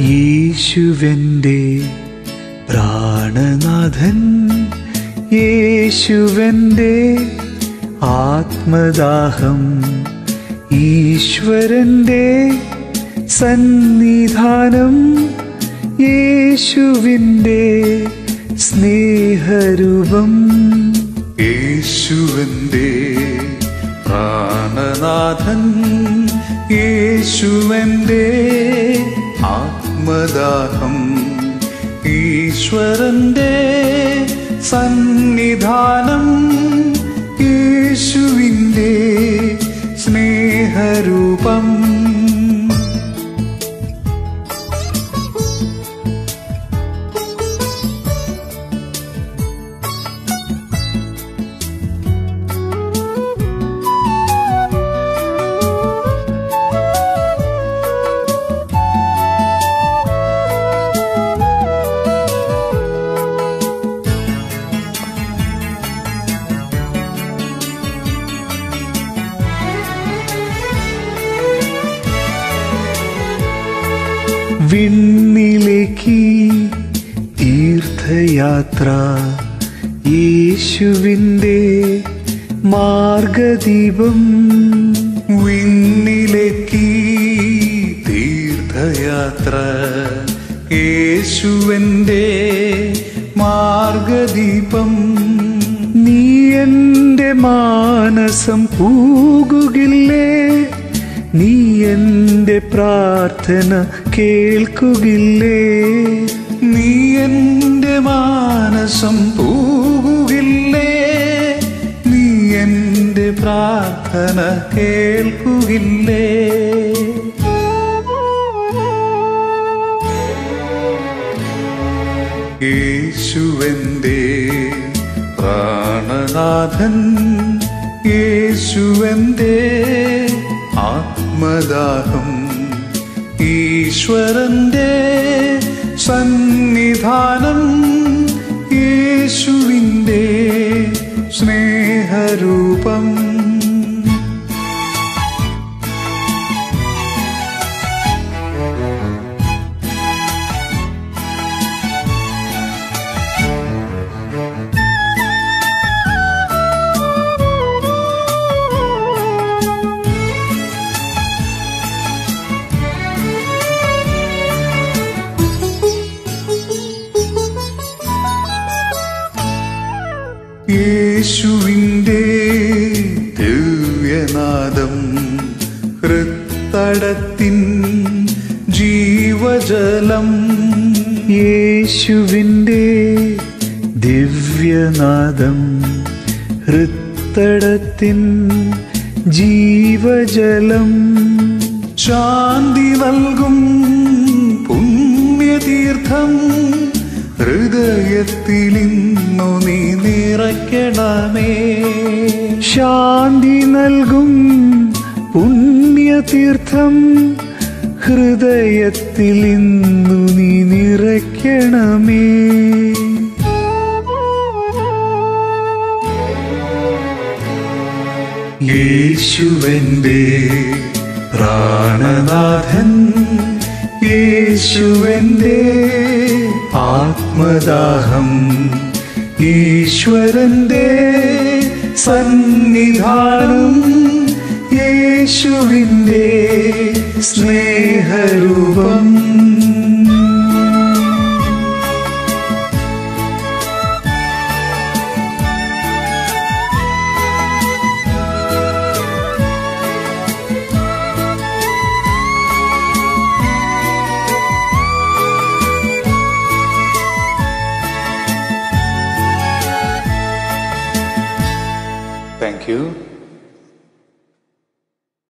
യേശുവന്റെ പ്രാണനാഥൻ യേശുവന്റെ ആത്മദാഹം ഈശ്വരന്റെ സന്നിധാനം യേശുവിന്റെ സ്നേഹരൂപം. യേശുവിന്റെ പ്രാണനാഥൻ യേശുവന്റെ ആത്മദാഹം ഈശ്വരന്റെ സന്നിധാനം യേശുവിന്റെ സ്നേഹരൂപം. വിണ്ണിലേക്ക് തീർത്ഥയാത്ര. യേശുവിന്റെ മാർഗദീപം വിണ്ണിലേക്ക് തീർത്ഥയാത്ര. യേശുവിന്റെ മാർഗദീപം നീ എന്റെ മാനസം പൂകുകില്ലേ നീ എന്റെ പ്രാർത്ഥന കേൾക്കുകില്ലേ? നീ എന്റെ മാനസം പൂകുകില്ലേ നീ എന്റെ പ്രാർത്ഥന കേൾക്കുകില്ലേ? േശുവന്റെ പ്രാണനാഥൻ യേശുവന്റെ ആത്മദാഹം. ഈശ്വരന്റെ സന്നിധാനം യേശുവിന്റെ ഹൃത്തടത്തിൻ ജീവജലം യേശുവിന്റെ ദിവ്യനാദം ഹൃത്തടത്തിൻ ജീവജലം ശാന്തി നൽകും പുണ്യതീർത്ഥം ഹൃദയത്തിലിന്നു നീ നിറയ്ക്കണമേ. ശാന്തി നൽകും പുണ്യതീർത്ഥം ഹൃദയത്തിൽ ഇന്നു നീ നിറയ്ക്കണമേ. യേശുവന്റെ പ്രാണനാഥൻ യേശുവന്റെ ആത്മദാഹം ഈശ്വരന്റെ സന്നിധാനം. യേശുവിന്റെ സ്നേഹരൂപം താങ്ക് യു